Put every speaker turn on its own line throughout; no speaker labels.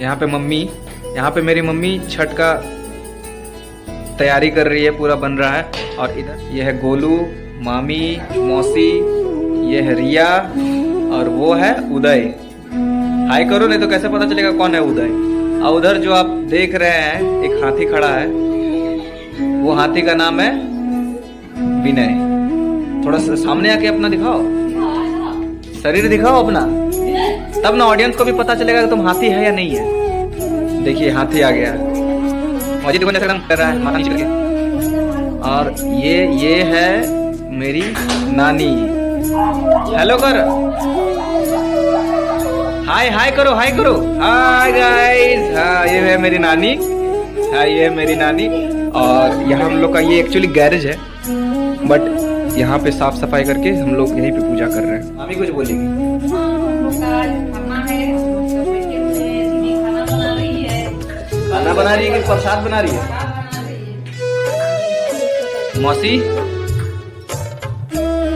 यहाँ पे मम्मी, यहाँ पे मेरी मम्मी छठ का तैयारी कर रही है, पूरा बन रहा है। और इधर ये है गोलू, मामी, मौसी, ये है रिया, और वो है उदय। हाय करो, नहीं तो कैसे पता चलेगा कौन है उदय? और उधर जो आप देख रहे हैं, एक हाथी खड़ा है। वो हाथी का नाम है विनय। थोड़ा सा सामने आके अपना दिखाओ। शरीर दिखाओ अपना। तब ना ऑडियंस को भी पता चलेगा कि तुम हाथी है या नहीं है। देखिए हाथी आ गया। मौजी दुकान एकदम कर रहा है माथा नीचे करके। और ये ये है मेरी नानी। हेलो कर। हाय हाय करो हाय करो। हाय गाइस हाँ ये है मेरी नानी। हाँ ये है मेरी नानी। और यहाँ हम लोग का ये एक्चुअली गैरेज है। बट यहाँ पे साफ़ सफ़ाई करके हम लोग यहीं पे पूजा कर रहे हैं। मामी कुछ बोलेगी? बना रही है कि प्रसाद बना रही है? मौसी?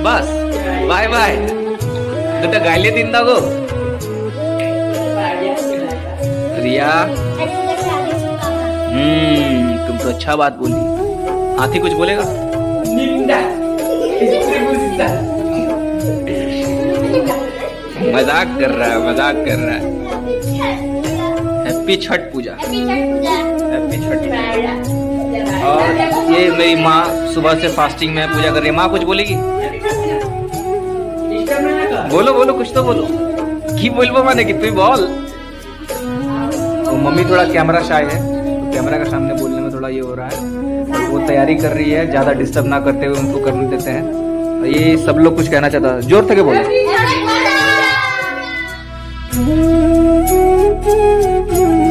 बस बाय बाय तो गायले दिन दागो रिया? हम्म तुम तो अच्छा बात बोली। हाथी कुछ बोलेगा? मज़ाक कर रहा है, मज़ाक कर रहा है। हैप्पी छठ पूजा हैप्पी छठ पूजा और ये मेरी माँ सुबह से फास्टिंग में पूजा कर रही है। माँ कुछ बोलेगी? बोलो बोलो कुछ तो बोलो। की बोलबो माने कि तू बोल। तो मम्मी थोड़ा कैमरा शाय है तो कैमरा के सामने बोलने में थोड़ा ये हो रहा है। और वो तैयारी कर रही है ज़्यादा डिस्टर्ब ना करते हुए उनको करने देते हैं। ये सब लोग कुछ कहना चाहता है ज़ोर थके बोलो? Thank you.